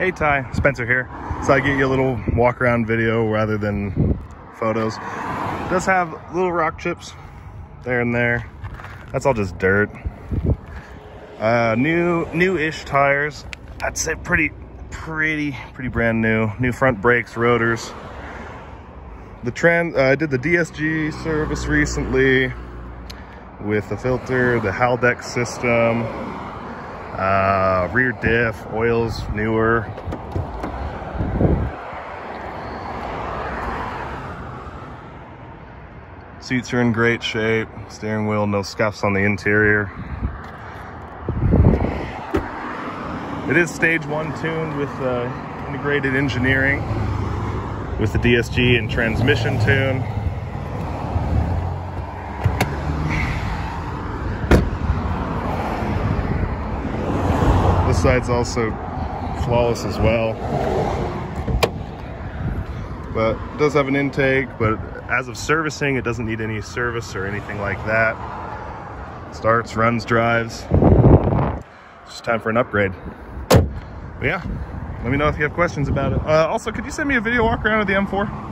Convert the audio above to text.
Hey Ty, Spencer here. So I get you a little walk around video rather than photos. It does have little rock chips there and there. That's all just dirt. Uh, new, new-ish tires. I'd say pretty, pretty, pretty brand new. New front brakes, rotors. The trend, uh, I did the DSG service recently with the filter, the Haldex system, uh, rear diff, oils newer. Seats are in great shape. Steering wheel, no scuffs on the interior. It is stage one tuned with uh, integrated engineering with the DSG and transmission tune. Side's also flawless as well. But it does have an intake, but as of servicing, it doesn't need any service or anything like that. Starts, runs, drives. It's just time for an upgrade. But yeah, let me know if you have questions about it. Uh, also, could you send me a video walk around of the M4?